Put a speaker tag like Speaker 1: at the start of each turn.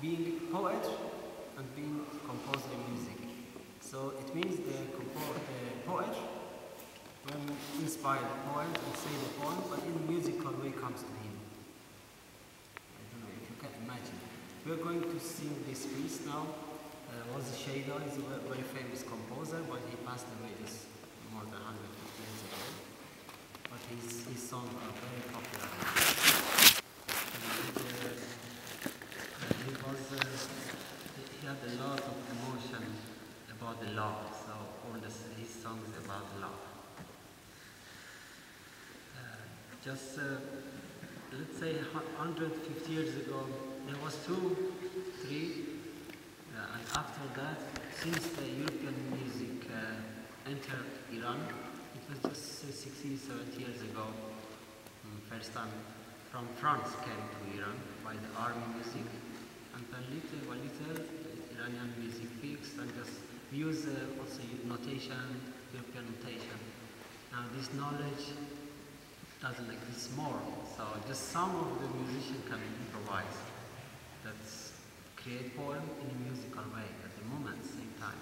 Speaker 1: being poet and being composer in music. So it means the, the poet when inspire the poem and say the poem, but in musical way comes to him. I don't know if you can imagine. We're going to sing this piece now. Uh, was Shayda is a very famous composer, but he passed away just more than 150 years ago. But his, his songs are very popular. And, uh, he was uh, he he had a lot of emotion about the love. So all this, his songs about love. Uh, just uh, let's say 150 years ago there was two three uh, and after that since the European music uh, entered Iran it was just uh, 60 70 years ago Mm, first time from France came to Iran by the army music. And then little by little Iranian music fixed and just use uh, also notation, European notation. Now this knowledge doesn't exist more, so just some of the musician can improvise. That's create poem in a musical way at the moment, same time.